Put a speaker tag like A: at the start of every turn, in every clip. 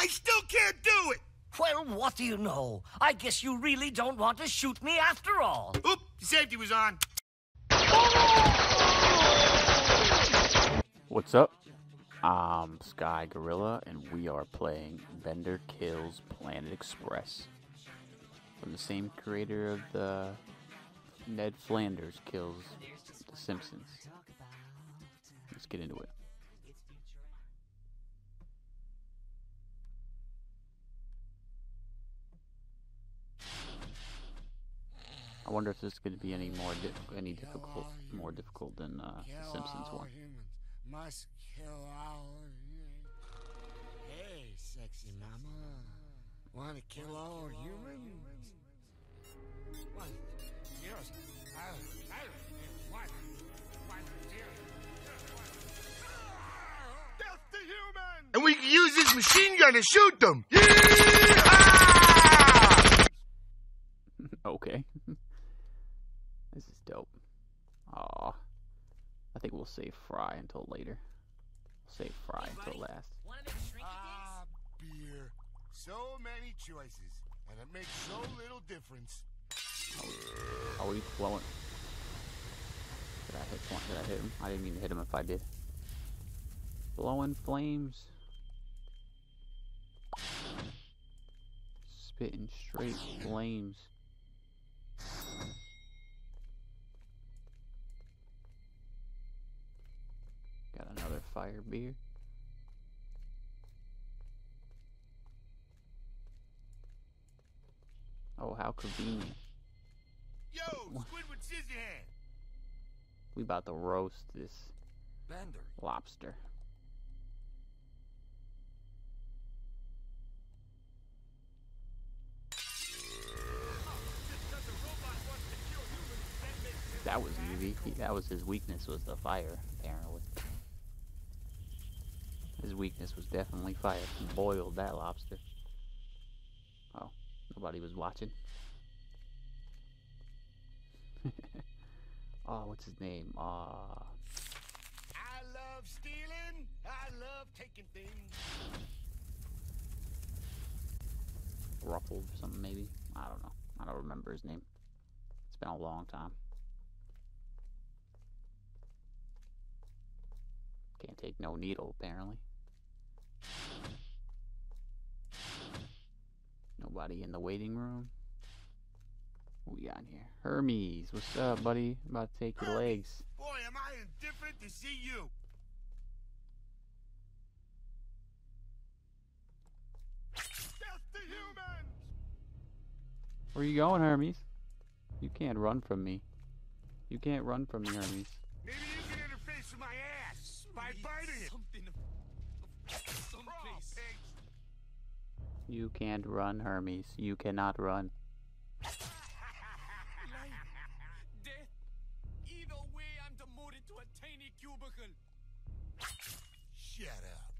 A: I still can't do it!
B: Well, what do you know? I guess you really don't want to shoot me after all.
A: Oop, safety was on.
C: What's up? I'm Sky Gorilla, and we are playing Bender Kills Planet Express. From the same creator of the Ned Flanders Kills The Simpsons. Let's get into it. I wonder if this is going to be any more di- any difficult, more difficult than uh, the Simpsons one.
D: Must kill all humans. Hey, sexy mama. Wanna kill all humans? What? Yes. I, I, what? What?
A: Death to humans! And we can use this machine gun to shoot them! Yeehaw!
C: okay. this is dope. Aw. I think we'll save Fry until later. Save Fry until last.
D: Ah, beer. So many choices, and it makes so little difference.
C: Are we blowing? Did I hit one? Did I hit him? I didn't mean to hit him if I did. Blowing flames. Spitting straight flames. Got another fire beer. Oh, how convenient.
A: Yo, Squidward Scissorhand!
C: We about to roast this
B: Bender.
C: lobster. That was easy. That was his weakness was the fire, apparently. Weakness was definitely fire. He boiled that lobster. Oh, nobody was watching. oh, what's his name? Uh,
D: I love stealing. I love taking things.
C: Ruffled or something maybe. I don't know. I don't remember his name. It's been a long time. Can't take no needle apparently. Nobody in the waiting room. What we got in here? Hermes, what's up, buddy? about to take your legs.
A: Boy, am I indifferent to see you! Death to humans!
C: Where you going, Hermes? You can't run from me. You can't run from me, Hermes.
A: Maybe you can interface with my ass by biting it!
C: You can't run, Hermes. You cannot run.
E: Life, death. Either way, I'm demoted to a tiny cubicle.
D: Shut up.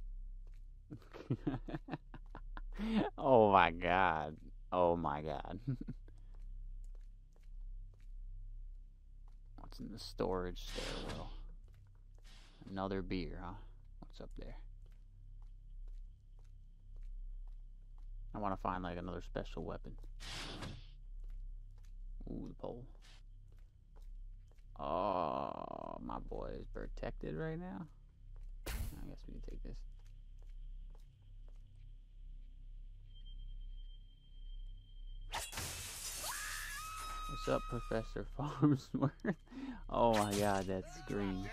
C: oh my god. Oh my god. What's in the storage stairwell? Another beer, huh? What's up there? I want to find like another special weapon. Ooh, the pole. Oh, my boy is protected right now. I guess we can take this. What's up, Professor Farnsworth? oh my god, that scream.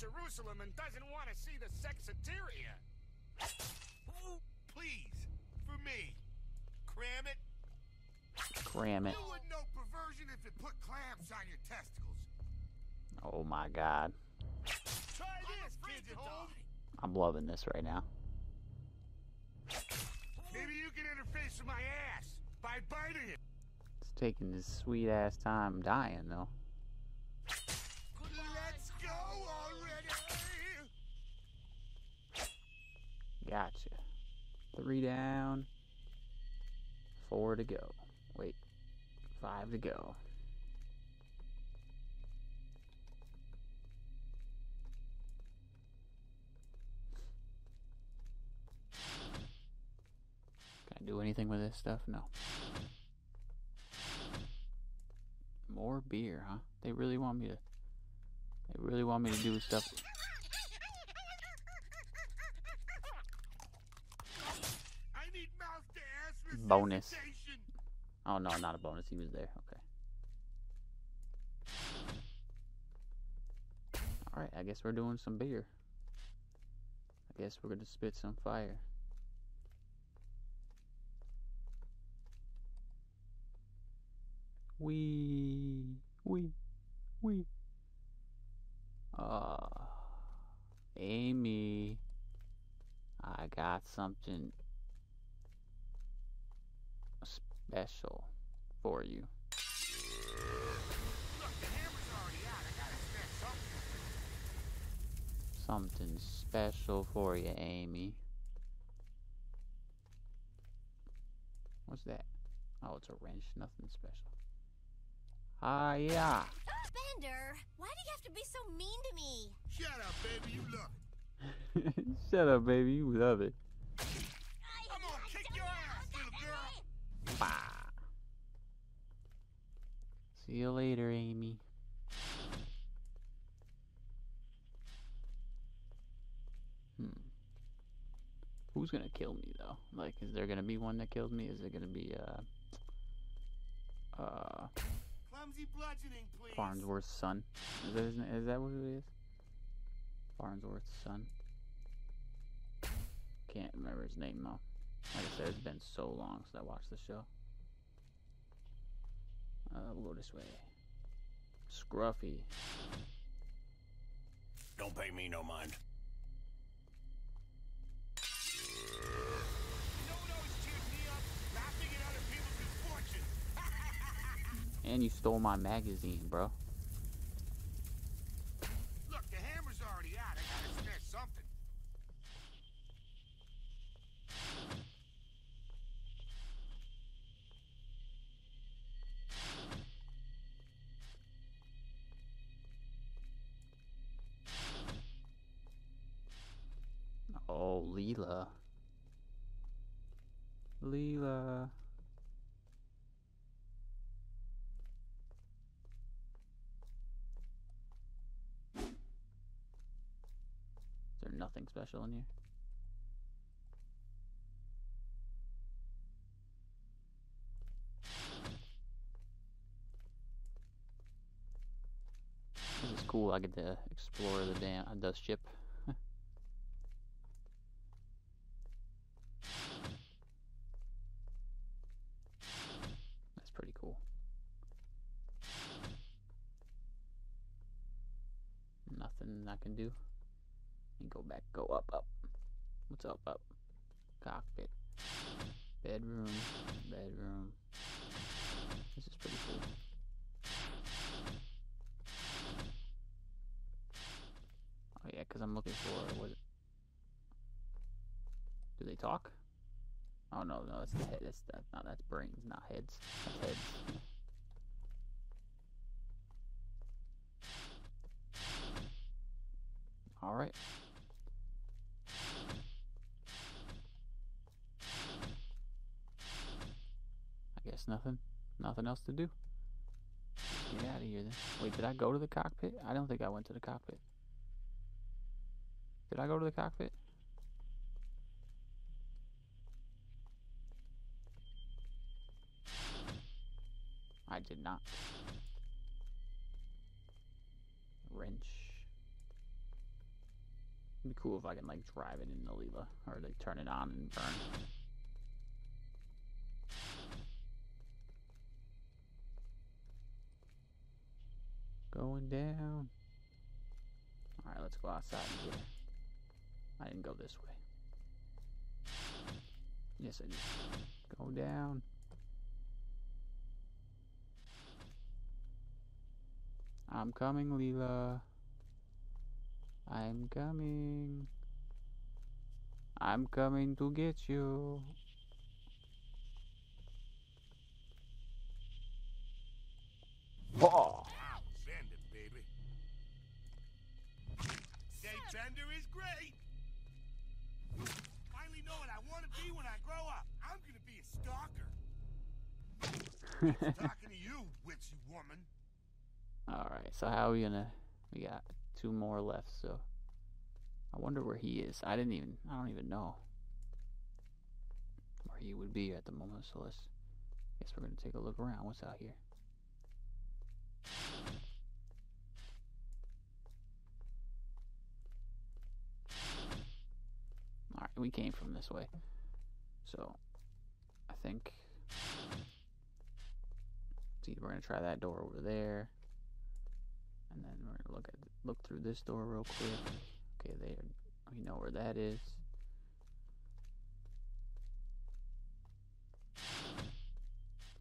A: Jerusalem and doesn't want to see the Sexiteria. Oh, please, for me. Cram it.
C: Cram it.
D: You wouldn't know perversion if it put clamps on your testicles.
C: Oh my god.
A: Try this, kids at home.
C: I'm loving this right now.
A: Maybe you can interface with my ass by biting it.
C: It's taking this sweet ass time dying though. Gotcha. Three down. Four to go. Wait. Five to go. Can I do anything with this stuff? No. More beer, huh? They really want me to... They really want me to do stuff... Bonus. Oh no, not a bonus. He was there. Okay. All right. I guess we're doing some beer. I guess we're gonna spit some fire. Wee, wee, wee. Uh, Amy, I got something special for you.
A: Look, the hammer's already out. I gotta spend something.
C: Something special for you, Amy. What's that? Oh, it's a wrench. Nothing special. Ah, yeah.
F: Bender, why do you have to be so mean to me?
A: Shut up, baby. You love it.
C: Shut up, baby. You love it.
A: I'm gonna kick your ass, little girl.
C: Bah. See you later, Amy. Hmm. Who's gonna kill me though? Like, is there gonna be one that kills me? Is it gonna be uh, uh,
A: Clumsy bludgeoning, please.
C: Farnsworth's son? Is that his na- Is that what it is? Farnsworth's son. Can't remember his name though. Like I said, it's been so long since I watched the show. Uh, we'll go this way. Scruffy.
A: Don't pay me no mind. You know what always cheers me up? Laughing at other people's misfortune.
C: And you stole my magazine, bro. Leela. Leela. Is there nothing special in here? This is cool. I get to explore the damn the ship. That's pretty cool. Nothing I can do. And go back, go up, up. What's up, up? Cockpit. Bedroom, bedroom. This is pretty cool. Oh yeah, because I'm looking for what? Do they talk? Oh no, no, that's the head. That's that. That's brains, not heads. That's heads. All right. Nothing. Nothing else to do. Get out of here then. Wait, did I go to the cockpit? I don't think I went to the cockpit. Did I go to the cockpit? I did not. Wrench. It'd be cool if I can like drive it in the Leela or like turn it on and burn. Going down. Alright, let's go outside and get I didn't go this way. Yes, I did. Go down. I'm coming, Leela. I'm coming. I'm coming to get you. Oh,
D: Talking to you, witchy woman.
C: Alright, so how are we gonna... We got two more left, so... I wonder where he is. I didn't even... I don't even know where he would be at the moment, so let's... Guess we're gonna take a look around. What's out here? Alright, we came from this way. So, I think... See, we're gonna try that door over there. And then we're gonna look at look through this door real quick. Okay, there. We know where that is.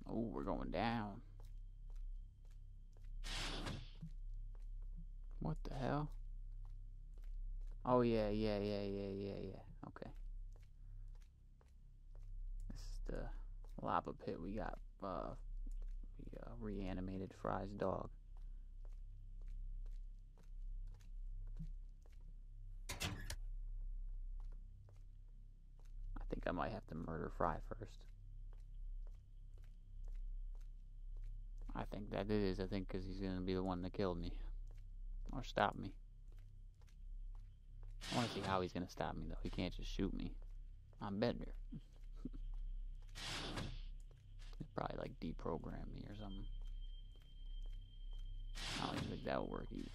C: Oh, we're going down. What the hell? Oh yeah, yeah, yeah, yeah, yeah, yeah. Okay. This is the lava pit we got. Uh, uh, reanimated Fry's dog. I think I might have to murder Fry first. I think that it is. I think because he's going to be the one that killed me. Or stop me. I want to see how he's going to stop me, though. He can't just shoot me. I'm Bender. Probably, like, deprogram me or something. I don't think that would work either.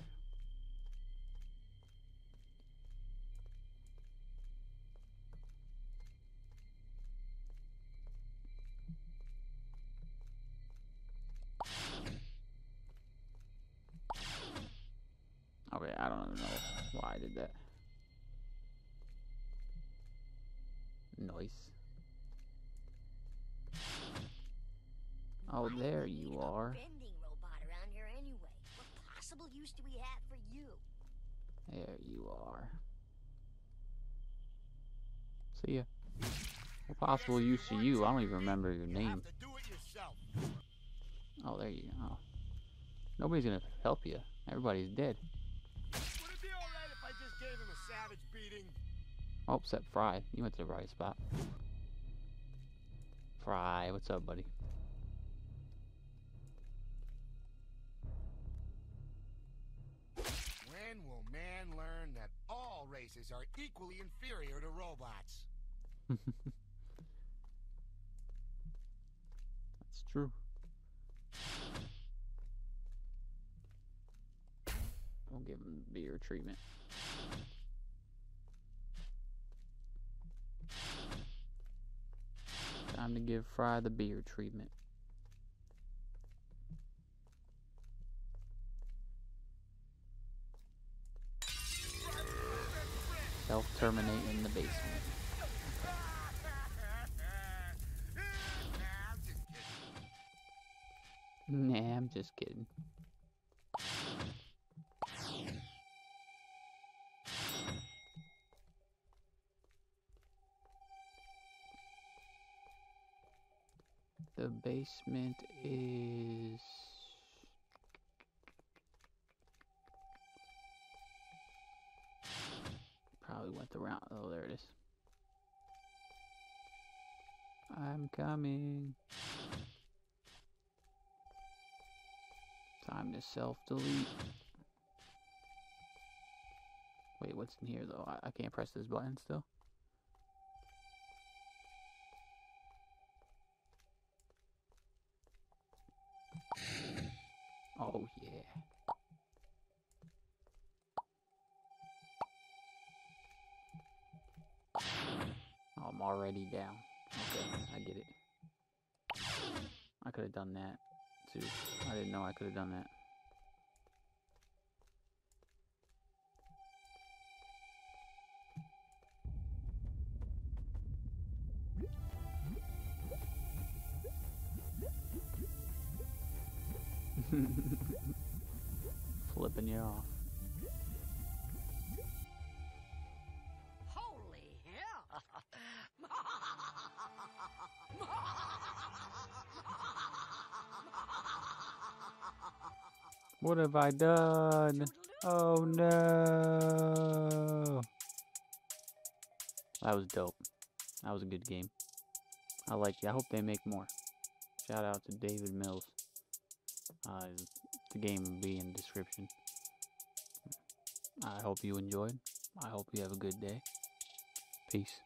C: Okay, I don't even know why I did that. Nice. Oh, there you are.
F: Bending robot around here anyway. What possible use do we have for you?
C: There you are. See ya. What possible use to you? I don't even remember your name.
D: have to do it yourself.
C: Oh, there you go. Nobody's gonna help you. Everybody's dead.
D: Would it be alright if I just gave him a savage beating?
C: Oh, except Fry. You went to the right spot. Fry, what's up, buddy?
D: When will man learn that all races are equally inferior to robots?
C: That's true. We'll give him beer treatment. Time to give Fry the beer treatment. Self-terminate in the basement.
D: Nah, I'm just kidding.
C: Nah, I'm just kidding. The basement is. The round. Oh, there it is. I'm coming. Time to self delete. Wait, what's in here though? I, I can't press this button still. Oh yeah. Already down. Okay, I get it. I could have done that too. I didn't know I could have done that. Flipping you off. What have I done? Oh no! That was dope. That was a good game. I like it. I hope they make more. Shout out to David Mills. Uh, the game will be in the description. I hope you enjoyed. I hope you have a good day. Peace.